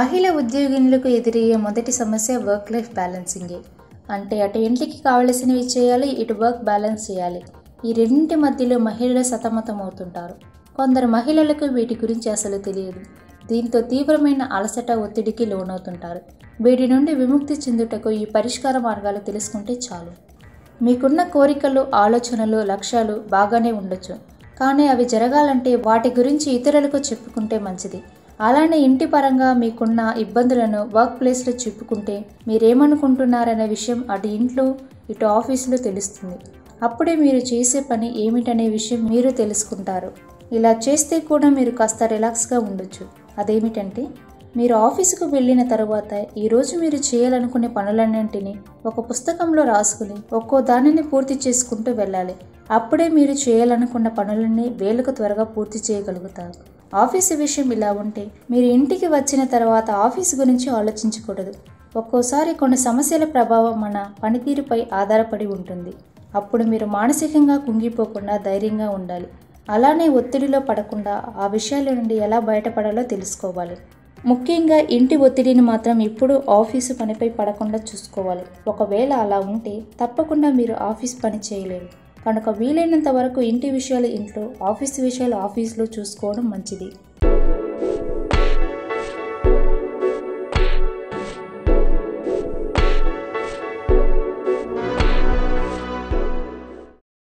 మహిళ ఉద్యోగినులకు ఎదురయ్యే మొదటి సమస్య వర్క్ లైఫ్ బ్యాలెన్సింగే అంటే అటు ఇంటికి కావలసినవి చేయాలి ఇటు వర్క్ బ్యాలెన్స్ చేయాలి. ఈ రెండింటి మధ్యలో మహిళలు సతమతం అవుతుంటారు. కొందరు మహిళలకు వీటి గురించి అసలు తెలియదు. దీంతో తీవ్రమైన అలసట ఒత్తిడికి లోనవుతుంటారు. వీటి నుండి విముక్తి చెందుటకు ఈ పరిష్కార మార్గాలు తెలుసుకుంటే చాలు. మీకున్న కోరికలు ఆలోచనలు లక్ష్యాలు బాగానే ఉండొచ్చు. కానీ అవి జరగాలంటే వాటి గురించి ఇతరులకు చెప్పుకుంటే మంచిది. అలానే ఇంటి పరంగా మీకున్న ఇబ్బందులను వర్క్ ప్లేస్లో చెప్పుకుంటే మీరేమనుకుంటున్నారనే విషయం అటు ఇంట్లో ఇటు ఆఫీసులో తెలుస్తుంది. అప్పుడే మీరు చేసే పని ఏమిటనే విషయం మీరు తెలుసుకుంటారు. ఇలా చేస్తే కూడా మీరు కాస్త రిలాక్స్గా ఉండొచ్చు. అదేమిటంటే మీరు ఆఫీసుకు వెళ్ళిన తర్వాత ఈరోజు మీరు చేయాలనుకునే పనులన్నింటినీ ఒక పుస్తకంలో రాసుకుని ఒక్కో దానిని పూర్తి చేసుకుంటూ వెళ్ళాలి. అప్పుడే మీరు చేయాలనుకున్న పనులన్నీ వేలకు త్వరగా పూర్తి చేయగలుగుతారు. ఆఫీసు విషయం ఇలా ఉంటే మీరు ఇంటికి వచ్చిన తర్వాత ఆఫీసు గురించి ఆలోచించకూడదు. ఒక్కోసారి కొన్ని సమస్యల ప్రభావం మన పనితీరుపై ఆధారపడి ఉంటుంది. అప్పుడు మీరు మానసికంగా కుంగిపోకుండా ధైర్యంగా ఉండాలి. అలానే ఒత్తిడిలో పడకుండా ఆ విషయాల నుండి ఎలా బయటపడాలో తెలుసుకోవాలి. ముఖ్యంగా ఇంటి ఒత్తిడిని మాత్రం ఇప్పుడు ఆఫీసు పనిపై పడకుండా చూసుకోవాలి. ఒకవేళ అలా ఉంటే తప్పకుండా మీరు ఆఫీస్ పని చేయలేరు. కనుక వీలైనంత వరకు ఇంటి విషయాలు ఇంట్లో ఆఫీస్ విషయాలు ఆఫీస్లో చూసుకోవడం మంచిది.